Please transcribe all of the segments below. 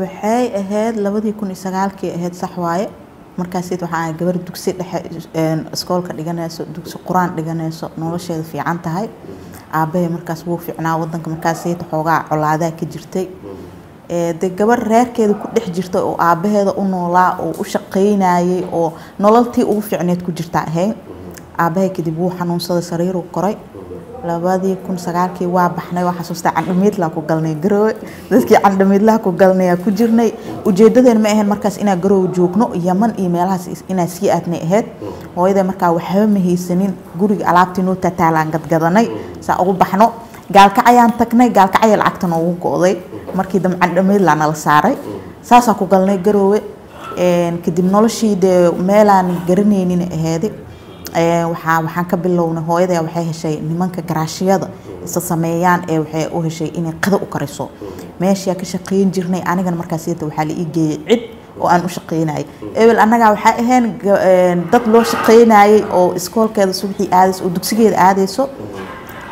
waxay ahayd labadii kun iyo sagaalkii ahayd sax waaye. Markaasd waxaa gabar dugsi dhexe iskoolka dhiganayso dugsi qur'aan dhiganayso nolosheeda fiican tahay. Aabahay markaas wuu fiicnaa wadanka markaasd xoogaa colaadaa ka jirtay. De gabar reerkeeda ku dhex jirta oo aabaheeda u noolaa oo u shaqaynayay oo nololtii ugu fiicneed ku jirta ahayn. Aabahay kadib wuu xanuunsaday sariiru koray labadii kun sagaalkii waa baxnay waa xasuustaa candhamiidlaa ku galnay garoowe dadkii candhamiidlaha ku galnayaa ku jirnay. Ujeedadeen ma ahayn markaas inaa garoowe joogno yaman iyo meelahaas inaa sii aadnay ahayd hooyada markaa waxba ma haysanin guriga alaabtii tataalaan gadgadanay saa ugu baxno. Gaalkacayaan tagnay gaalkacaya lacagta noogu go-day markii dambe candhamiidlaa nala saaray. Saasaa ku galnay garoowe. Kadib noloshii dee meelaan garanaynin waxaa waxaan ka bilownay hooyada waxay heshay nimanka garaashiyada isa sameeyaan ee waxay u heshay inay qada u kariso. Meeshaa ka shaqeyn jirnay anigana markaas waxaa la ii geeyay cid oo aan u shaqeynayay. Ebel annagaa waxaa ahayn dad loo shaqeynayay oo iskoolkeeda subaxii aadayso oo dugsigeeda aadayso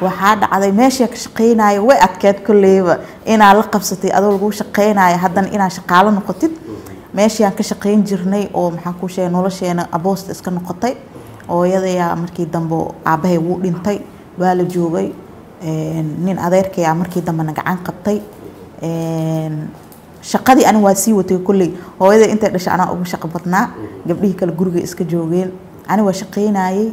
waxaa dhacday meeshaa ka shaqeynaya way adkeed kolleyba inaad la qabsatay adoo lagu shaqeynaya haddana inaad shaqaalo noqotid. Meeshaan ka shaqeyn jirnay oo maxaan kuu sheegay nolosheena aboosta iska noqotay hooyadayaa markii dambe aabahay wuu dhintay waa la joogay. Nin adeerkayaa markii dambena gacan qabtay. Shaqadii ani waa sii watay kolley hooyada intay dhashay anaa ugu shaqo badnaa. Gabdhihii kale guriga iska joogeen. Ani waa shaqeynayay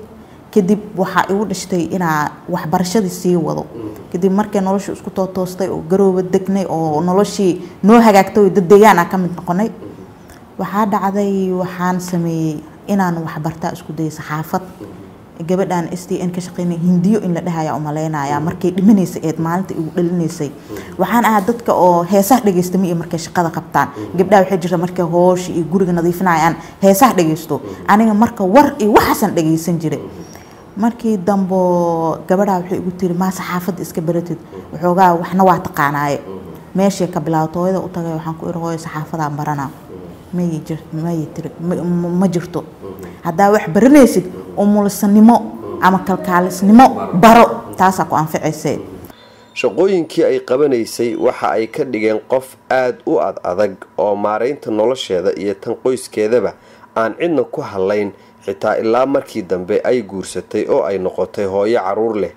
kadib waxaa igu dhashtay inaa waxbarashadii sii wado. Kadib markay noloshu isku tootoostay oo garooba degnay oo noloshii noo hagaagtay oo dad ka mid noqonay waxaa dhacday waxaan sameeyey inaan waxbartaa isku dayay saxaafad. Gabadhaan s d n ka shaqeynay hindiyo in la dhahaya umaleynaya markay dhimanaysay eed maalinta igu dhalinaysay waxaan ahaa dadka oo heesaha dhegeysta ma markay shaqada qabtaan. Gabdhaha waxay jirta markay hoosha iyo guriga nadiifinayaan heesaha dhegeysto aniga marka war iyo waxaasan dhegeysan jiray. Markii dambo gabadhaa waxay igu tiri maa saxaafadda iska baratid. Waxoogaa waxna waa taqaanaaye meeshay ka bilaabto hooyada u tagay waxaan ku iri hooyo saxaafadaan baranaa ma jirto haddaa wax baranaysid umulisanimo ama kalkaalisnimo baro taasaa ku anficayse shaqooyinkii ay qabanaysay waxa ay ka dhigeen qof aada u ad adag oo maaraynta nolosheeda iyo tan qoyskeedaba aan cidna ku hadlayn xitaa ilaa markii dambe ay guursatay oo ay noqotay hooyo carruur leh.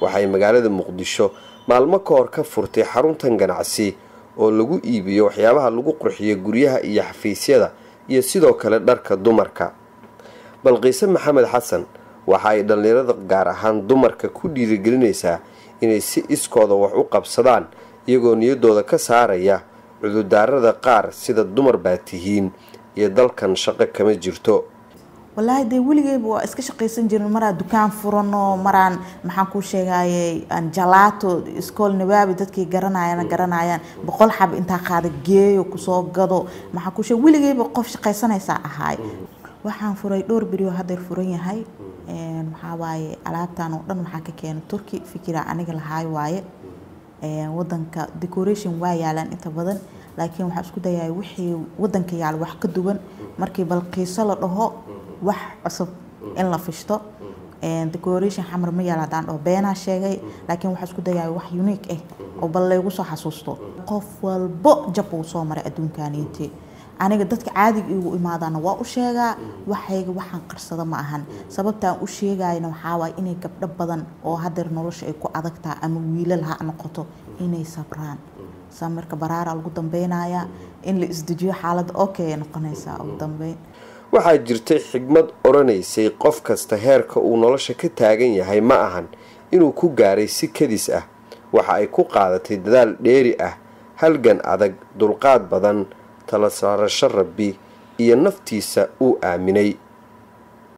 Waxay magaalada muqdisho maalmo ka hor ka furtay xaruntan ganacsi oo lagu iibiyo waxyaabaha lagu qurxiyo guryaha iyo xafiisyada iyo sidoo kale dharka dumarka balqiise maxamed xasan waxa ay dhallinyarada gaar ahaan dumarka ku dhiirigelinaysaa inay si iskooda wax u qabsadaan iyagoo niyadooda ka saaraya cududaarada qaar sida dumar baa tihiin iyo dalkan shaqo kama jirto. Wallaahi dee weligeyba waa iska shaqaysan jirin maraan dukaan furano maraan maxaan kuu sheegayey jalaato iskool nawaabi dadkii garanayana garanayaan boqol xab intaa qaada geeyo ku soo gado. Maxaan kuu sheeg weligeyba qof shaqaysanaysaa ahaay waxaan furay dhowr berioo haddeer furan yahay. Waxaa waaye alaabtan oo dhan waxaa ka keena? Turki fikira aniga lahaay waaye. Wadanka decoration waa yaalaan inta badan laakiin waxaa isku dayaya wixii wadanka yaal wax ka duwan. Markii balqiiso la dhaho wax cusub in la fishto. Decoration xamar ma yaal haddaan dhaho beenaa sheegay laakiin waxaa isku dayaya wax unique ah oo bal laygu soo xasuusto. Qof walbo jab uu soo maray adduunkaaniintii aniga dadka caadiga igu imaadaana waa u sheegaa waxayga waxaan qarsada ma ahan. Sababtaan u sheegayana waxaa waay inay gabdho badan oo hadeer nolosha ay ku adagtaa ama wiilal ha noqoto inay sabraan. Samirka baraara lagu dambeynaya in la isdejiyo xaaladda okay ay noqonaysaa ugu dambeyn. Waxaa jirtay xigmad odhanaysay qof kasta heerka uu nolosha ka taagan yahay ma ahan inuu ku gaaray si kadis ah. Waxa ay ku qaadatay dadaal dheeri ah halgan adag dulqaad badan tala saarasho rabbi iyo naftiisa uu aaminay